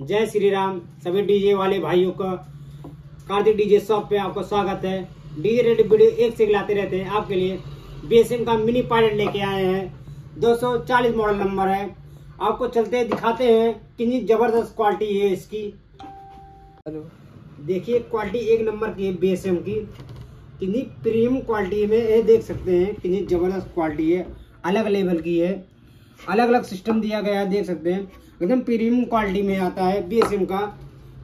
जय श्री राम। सभी डीजे वाले भाइयों का कार्तिक डीजे शॉप पे आपका स्वागत है। डीजे रेड वीडियो एक से लाते रहते हैं। आपके लिए बीएसएम का मिनी पायलट लेके आए हैं। 240 मॉडल नंबर है। आपको चलते दिखाते हैं कितनी ज़बरदस्त क्वालिटी है इसकी। हेलो। देखिए क्वालिटी एक नंबर की है बीएसएम की। कितनी प्रीमियम क्वालिटी में ये देख सकते हैं कितनी ज़बरदस्त क्वालिटी है। अलग लेवल की है। अलग अलग सिस्टम दिया गया है, देख सकते हैं। एकदम प्रीमियम क्वालिटी में आता है बीएसएम का।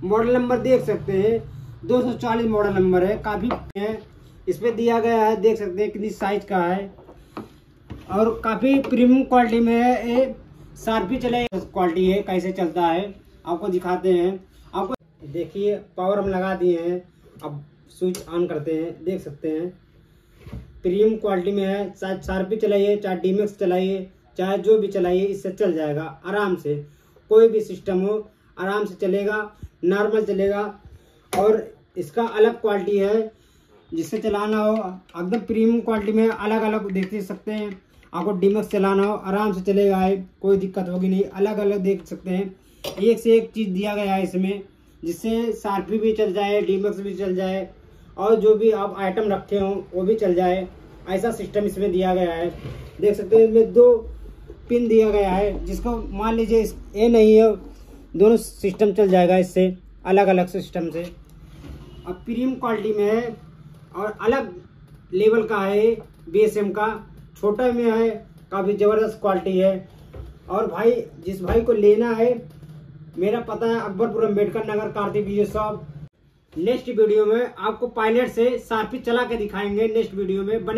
मॉडल नंबर देख सकते हैं। 240 मॉडल नंबर है, काफ़ी है। इस पर दिया गया है, देख सकते हैं कितनी साइज़ का है। और काफ़ी प्रीमियम क्वालिटी में है, ये सार्फी चले क्वालिटी है, कैसे चलता है, आपको दिखाते हैं। आपको देखिए पावर हम लगा दिए हैं। अब स्विच ऑन करते हैं, देख सकते हैं। प्रीमियम क्वालिटी में है चाहे शार्पी चलाइए, चाहे डीमेक्स चलाइए। चाहे जो भी चलाइए, इससे चल जाएगा, आराम से। कोई भी सिस्टम हो, आराम से चलेगा नॉर्मल चलेगा। और इसका अलग क्वालिटी है, जिससे चलाना हो। एकदम प्रीमियम क्वालिटी में अलग अलग देख सकते हैं। आपको डीमेक्स चलाना हो, आराम से चलेगा है कोई दिक्कत होगी नहीं। अलग अलग देख सकते हैं। एक से एक चीज़ दिया गया है इसमें, जिससे सार्फी भी चल जाए डीमेक्स भी चल जाए, और जो भी आप आइटम रखे हों, वो भी चल जाए। ऐसा सिस्टम इसमें दिया गया है। देख सकते हैं, इसमें दो पिन दिया गया है, जिसको मान लीजिए ये नहीं है, दोनों सिस्टम चल जाएगा इससे अलग अलग सिस्टम से। अब प्रीमियम क्वालिटी में है और अलग लेवल का है बीएसएम का। छोटा में है, काफ़ी ज़बरदस्त क्वालिटी है। और भाई, जिस भाई को लेना है, मेरा पता है अकबरपुर अंबेडकर नगर, कार्तिक ये शॉप नेक्स्ट वीडियो में आपको पायलट से सार्फी चला के दिखाएँगे नेक्स्ट वीडियो में बने